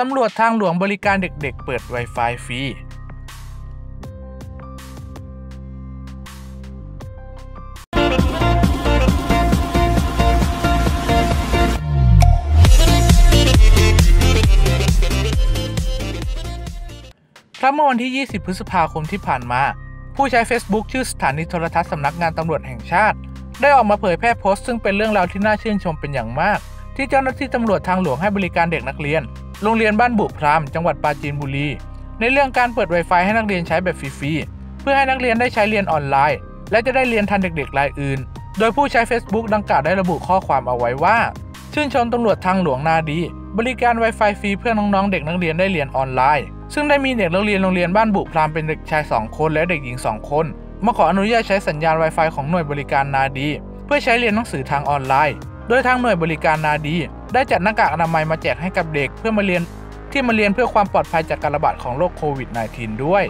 ตำรวจทางหลวงบริการเด็กๆ เปิด Wi-Fi ฟรี ครับเมื่อวันที่ 20 พฤษภาคมที่ผ่านมา ผู้ใช้ Facebook ชื่อสถานีโทรทัศน์สำนักงานตำรวจแห่งชาติ ได้ออกมาเผยแพร่โพสต์ซึ่งเป็นเรื่องราวที่น่าชื่นชมเป็นอย่างมาก ที่เจ้าหน้าที่ตำรวจทางหลวงให้บริการเด็กนักเรียน โรงเรียนบ้านบุพรามจังหวัดปราจีนบุรี ในเรื่องการเปิด Wi-Fi ให้นักเรียนใช้แบบฟรีๆ เพื่อให้นักเรียนได้ใช้เรียนออนไลน์ และจะได้เรียนทันเด็กๆรายอื่น โดยผู้ใช้ Facebook ดังกล่าวได้ระบุข้อความเอาไว้ว่า ชื่นชมตำรวจทางหลวงนาดี บริการ Wi-Fi ฟรีเพื่อน้องๆ เด็กนักเรียนได้เรียนออนไลน์ ซึ่งได้มีเด็กนักเรียนโรงเรียนบ้านบุพรามเป็นเด็กชาย 2 คนและเด็กหญิง 2 คนมาขออนุญาตใช้สัญญาณ Wi-Fi ของหน่วยบริการนาดี เพื่อใช้เรียนหนังสือทางออนไลน์ โดยทางหน่วยบริการนาดี ได้จัดหน้ากากอนามัยมาแจกให้กับเด็กเพื่อมาเรียนที่มาเรียนเพื่อความปลอดภัยจากการระบาดของโรคโควิด -19 ด้วย